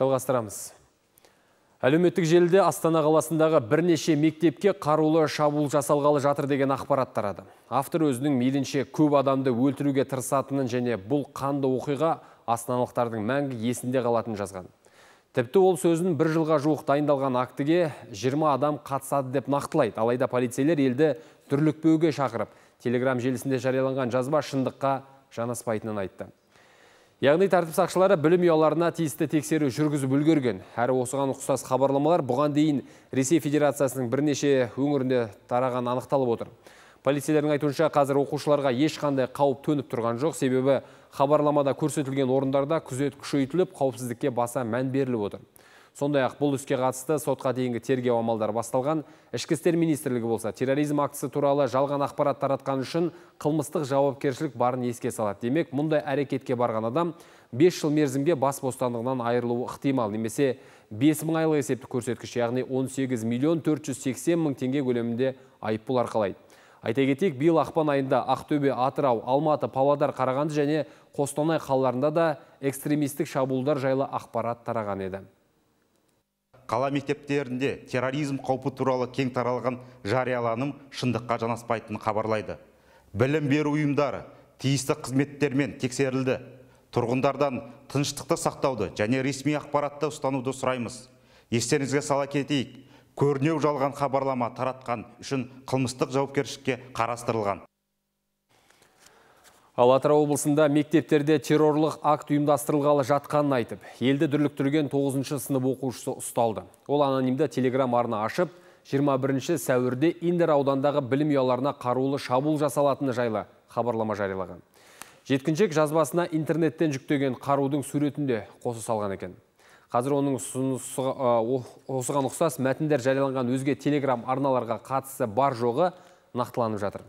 Жалғастырамыз. Әлеуметтік желіде Астана қаласындағы бірнеше мектепке қарулы шабуыл жасалғалы жатыр деген ақпарат тарады. Автор өзінің мейлінше көп адамды өлтіруге тырысатынын және бұл қанды оқиға астаналықтардың мәңгі есінде қалатын жазған. Тіпті ол сөзін бір жылға жуық дайындалған актіге 20 адам қатысады деп нақтылайды. Алайда полицейлер елді дүрлікпеуге шақырып, телеграм желісінде жарияланған жазба шындыққа жанаспайтынын айтты. Яғни тәртіп сақшылары білім ұяларына тиісті тексеру жүргізіп үлгерген. Әрі осыған ұқсас хабарламалар бұған дейін Ресей Федерациясының бірнеше өңірінде тараған анықталып отыр. Полицейлердің айтуынша қазір оқушыларға ешқандай қауіп төніп тұрған жоқ, себебі хабарламада көрсетілген орындарда күзет күшейтіліп, қауіпсіздікке баса мән беріліп отыр. Сондай ақ бұл іске қатысты сотқа дейінгі тергеу амалдары басталған. Ішкі істер министрлігі болса, терроризм актісі туралы жалған ақпарат таратқан үшін қылмыстық жауапкершілік барын еске салады. Демек, мұндай әрекетке барған адам 5 жыл мерзімге бас бостандығынан айырылуы ықтимал немесе 5 мың айлық есептік көрсеткіш, яғни 18 миллион 480 мың теңге көлемінде айыппұл арқалайды. Айта кетейік, биыл ақпан айында Ақтөбе, Атырау, Алматы, Павлодар, Қарағанды және Қостанай қалаларында да экстремистік шабуылдар жайлы ақпарат тараған еді қала мектептерінде терроризм қаупі туралы кең таралған жарияланым шындыққа жанаспайтынын хабарлайды. Білім беру ұйымдары тиісті қызметтермен тексерілді. Тұрғындардан тыныштықты сақтауды және ресми ақпаратты ұстануды сұраймыз. Естеріңізге сала кетейік көрнеу жалған хабарлама таратқан үшін қылмыстық жауапкершілікке қарастырылған. Ал Атырау облысында мектептерде террорлық акт ұйымдастырылғалы жатқанын айтып, елді дүрліктірген 9 сынып оқушысы ұсталды. Ол анонимді телеграм арна ашып, 21 сәуірде Индер аудандағы білім ұяларына қарулы шабуыл жасалатыны жайлы хабарлама жариялаған. Жеткіншек жазбасына интернеттен жүктеген қарудың суретінде қосы салған екен. Қазір оның осыған ұқсас мәтіндер жарияланған өзге телеграм арналарға қатысы бар жоғы нақтыланып жатыр.